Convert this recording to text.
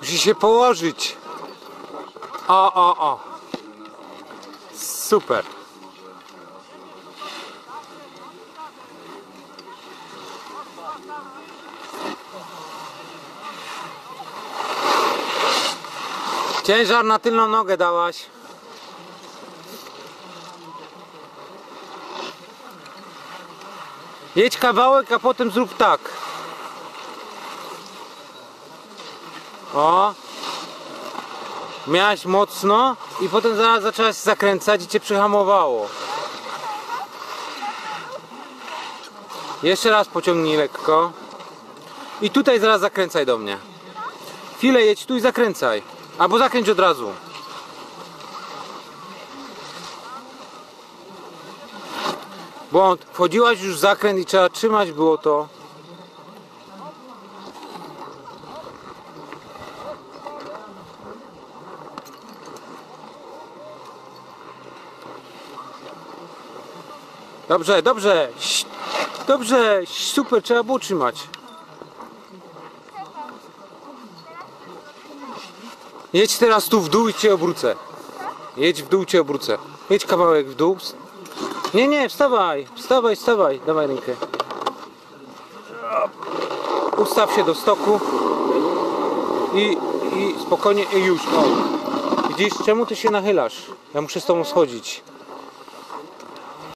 Musi się położyć. O, o, o. Super. Ciężar na tylną nogę dałaś. Jedź kawałek, a potem zrób tak. O. Miałaś mocno i potem zaraz zaczęłaś zakręcać i cię przyhamowało. Jeszcze raz pociągnij lekko. I tutaj zaraz zakręcaj do mnie. Chwilę jedź tu i zakręcaj. Albo zakręć od razu. Błąd. Wchodziłaś już w zakręt i trzeba trzymać było to. Dobrze, dobrze. Dobrze, super, trzeba było trzymać. Jedź teraz tu w dół i cię obrócę. Jedź w dół, cię obrócę. Jedź kawałek w dół. Nie, nie, wstawaj, wstawaj, wstawaj. Dawaj rękę. Ustaw się do stoku. I, i spokojnie, i już. O. Widzisz, czemu ty się nachylasz? Ja muszę z tobą schodzić.